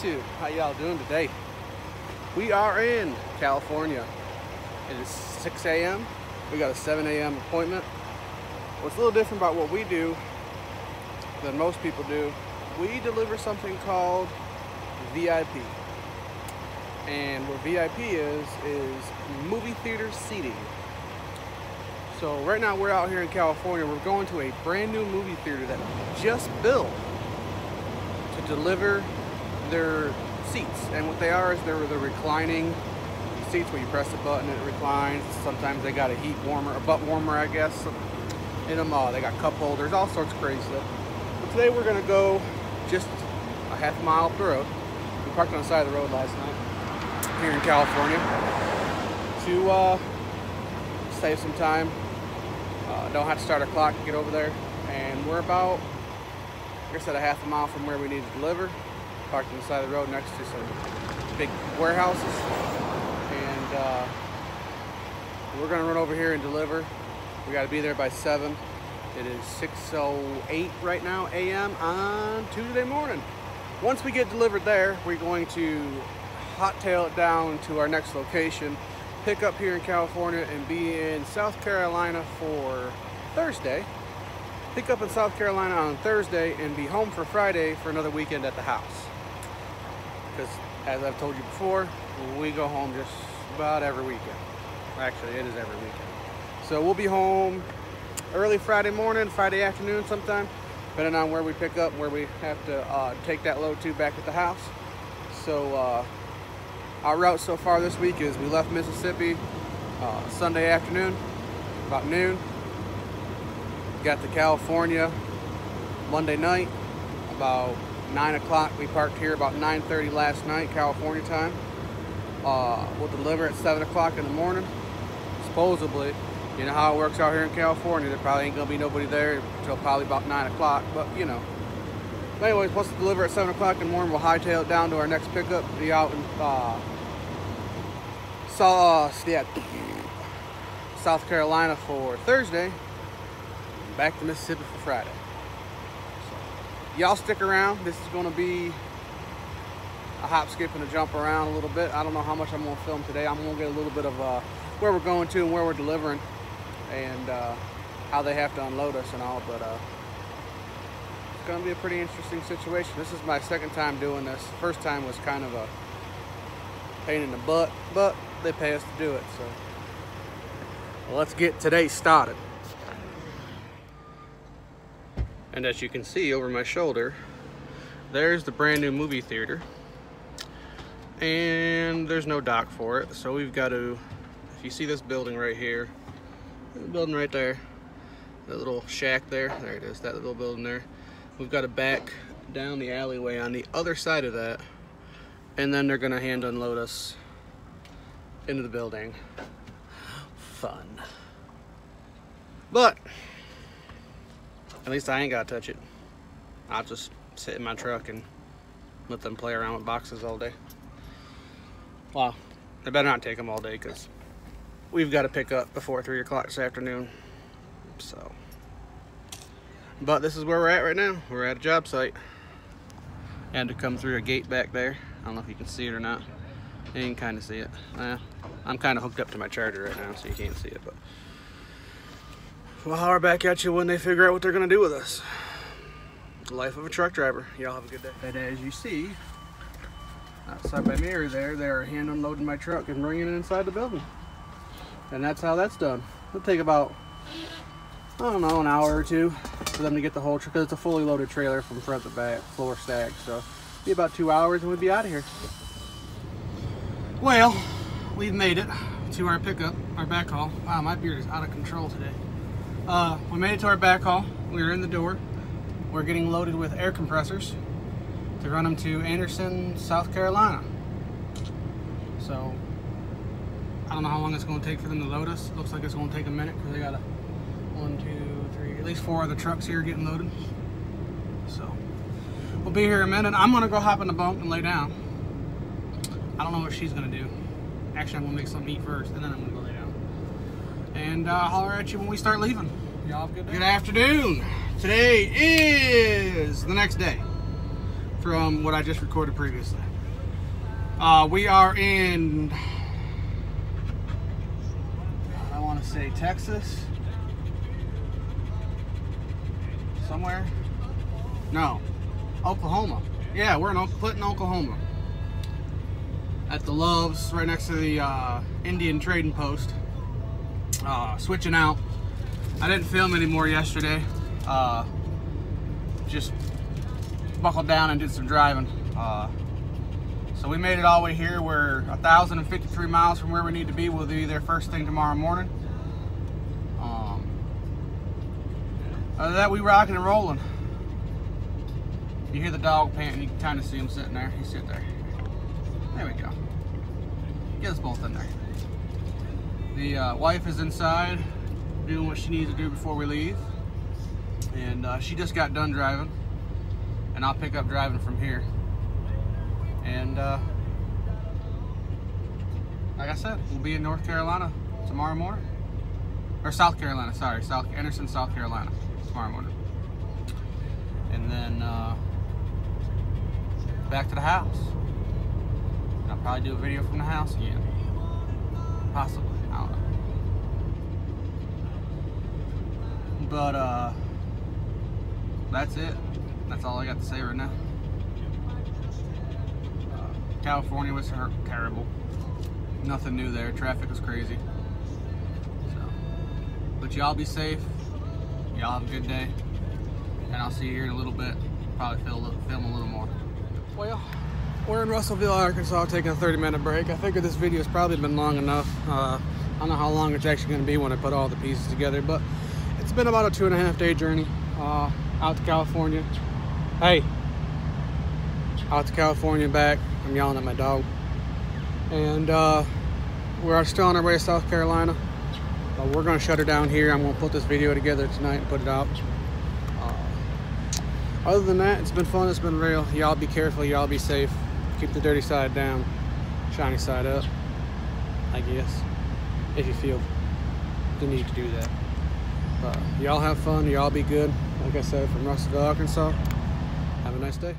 YouTube. How y'all doing today? We are in California. It is 6 a.m. We got a 7 a.m. appointment. What's a little different about what we do than most people do, we deliver something called VIP. And what VIP is, is movie theater seating. So right now we're out here in California. We're going to a brand new movie theater that just built to deliver their seats. And what they are is they're the reclining seats where you press a button and it reclines. Sometimes they got a heat warmer, a butt warmer, I guess. In them, uh, they got cup holders, all sorts of crazy stuff. But today we're gonna go just a half mile up the road. We parked on the side of the road last night here in California to uh, save some time. Uh, don't have to start a clock to get over there. And we're about, like I said, a half a mile from where we need to deliver. Parked on the side of the road next to some big warehouses. And uh, we're gonna run over here and deliver. We gotta be there by seven. It is 6.08 right now a.m. on Tuesday morning. Once we get delivered there, we're going to hot tail it down to our next location, pick up here in California and be in South Carolina for Thursday. Pick up in South Carolina on Thursday and be home for Friday for another weekend at the house. Because as I've told you before, we go home just about every weekend. Actually, it is every weekend. So we'll be home early Friday morning, Friday afternoon sometime, depending on where we pick up, where we have to uh, take that load to back at the house. So uh, our route so far this week is we left Mississippi uh, Sunday afternoon, about noon. Got to California Monday night, about 9 o'clock. We parked here about 9.30 last night, California time. Uh, we'll deliver at 7 o'clock in the morning, supposedly. You know how it works out here in California. There probably ain't gonna be nobody there until probably about nine o'clock, but you know. But anyways, once we deliver at seven o'clock in the morning, we'll hightail it down to our next pickup. Be out in uh, saw yeah, South Carolina for Thursday. Back to Mississippi for Friday. Y'all stick around. This is gonna be a hop, skip, and a jump around a little bit. I don't know how much I'm gonna film today. I'm gonna get a little bit of uh, where we're going to and where we're delivering and uh, how they have to unload us and all. But uh, it's going to be a pretty interesting situation. This is my second time doing this. First time was kind of a pain in the butt, but they pay us to do it. So well, let's get today started. And as you can see over my shoulder, there's the brand new movie theater. And there's no dock for it, so we've got to, if you see this building right here, building right there, that little shack there, there it is, that little building there. We've got to back down the alleyway on the other side of that, and then they're gonna hand unload us into the building. Fun. But, at least I ain't gotta touch it. I'll just sit in my truck and let them play around with boxes all day. Well, they better not take them all day because we've got to pick up before 3 o'clock this afternoon. So, but this is where we're at right now. We're at a job site. And to come through a gate back there. I don't know if you can see it or not. You can kind of see it. Uh, I'm kind of hooked up to my charger right now, so you can't see it. But we'll holler back at you when they figure out what they're going to do with us. The life of a truck driver. Y'all have a good day. And as you see, outside my mirror there, they are hand unloading my truck and bringing it inside the building. And that's how that's done. It'll take about, I don't know, an hour or two for them to get the whole truck, because it's a fully loaded trailer from front to back, floor stacked. So be about two hours and we'd be out of here. Well, we've made it to our pickup, our backhaul. Wow, my beard is out of control today. Uh, we made it to our back backhaul. We are in the door. We're getting loaded with air compressors to run them to Anderson, South Carolina. So, I don't know how long it's going to take for them to load us. Looks like it's going to take a minute because they got a one, two, three, at least four other trucks here getting loaded. So, we'll be here a minute. I'm going to go hop in the bunk and lay down. I don't know what she's going to do. Actually, I'm going to make something eat first, and then I'm going to go lay down. And uh, holler at you when we start leaving. Y'all have a good. Good afternoon. Today is the next day from what I just recorded previously. Uh, we are in, I want to say Texas. Somewhere? No. Oklahoma. Yeah, we're in Clinton, Oklahoma. At the Loves, right next to the uh, Indian Trading Post. Uh, switching out. I didn't film anymore yesterday. Uh, just buckled down and did some driving. Uh, so we made it all the way here. We're 1,053 miles from where we need to be. We'll be there first thing tomorrow morning. Um, other than that, we rocking and rolling. You hear the dog panting, you can kind of see him sitting there. He's sitting there. There we go. Get us both in there. The uh, wife is inside doing what she needs to do before we leave. And uh, she just got done driving. And I'll pick up driving from here. And uh, like I said, we'll be in North Carolina tomorrow morning. Or South Carolina, sorry. South Anderson, South Carolina tomorrow morning. And then uh, back to the house. I'll probably do a video from the house again. Possibly. I don't know. But uh that's it. That's all I got to say right now. Uh, California was terrible. Nothing new there. Traffic was crazy. So, but y'all be safe. Y'all have a good day. And I'll see you here in a little bit. Probably film, film a little more. Well, we're in Russellville, Arkansas, taking a 30 minute break. I figured this video has probably been long enough. Uh, I don't know how long it's actually going to be when I put all the pieces together, but it's been about a two and a half day journey uh, out to California. Hey, out to California back. I'm yelling at my dog. And uh, we're still on our way to South Carolina. But we're going to shut her down here. I'm going to put this video together tonight and put it out. Uh, other than that, it's been fun. It's been real. Y'all be careful. Y'all be safe. Keep the dirty side down, shiny side up, I guess, if you feel the need to do that. But y'all have fun. Y'all be good. Like I said, from Russellville, Arkansas. Have a nice day.